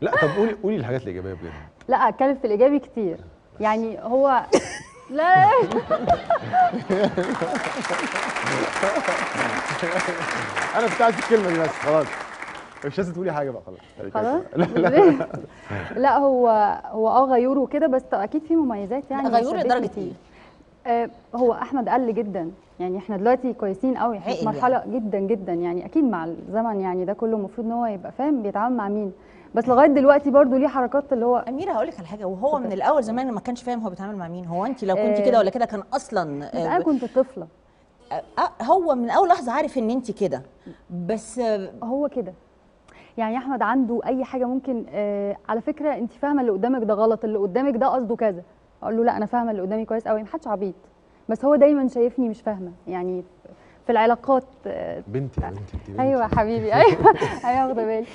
لا طب قولي قولي الحاجات الإيجابية بجد. لا اتكلم في الإيجابي كتير. يعني هو لا. أنا كنت عايز الكلمة دي بس خلاص. مش لازم تقولي حاجة بقى خلاص. خلاص؟ لا لا. لا هو هو آه غيور وكده بس أكيد في مميزات يعني غيور لدرجه. إيه؟ آه، هو أحمد قل جدا يعني إحنا دلوقتي كويسين قوي إحنا في مرحلة جدا جدا يعني أكيد مع الزمن يعني ده كله المفروض إن هو يبقى فاهم بيتعامل مع مين. بس لغاية دلوقتي برضو ليه حركات اللي هو أميرة هقول لك على حاجة وهو من الأول زمان ما كانش فاهم هو بيتعامل مع مين. هو أنت لو كنت آه. كده ولا كده كان أصلا بس أنا كنت طفلة. آه، آه، هو من أول لحظة عارف إن أنت كده. بس آه، هو كده. يعني أحمد عنده أي حاجة ممكن آه على فكرة أنت فاهمة اللي قدامك ده غلط اللي قدامك ده قصده كذا. أقول له لا أنا فاهمه اللي قدامي كويس قوي محدش عبيط. بس هو دايما شايفني مش فاهمة. يعني في العلاقات آه بنتي يا بنتي. أيوه حبيبي أيوه أيوه واخدة بالي.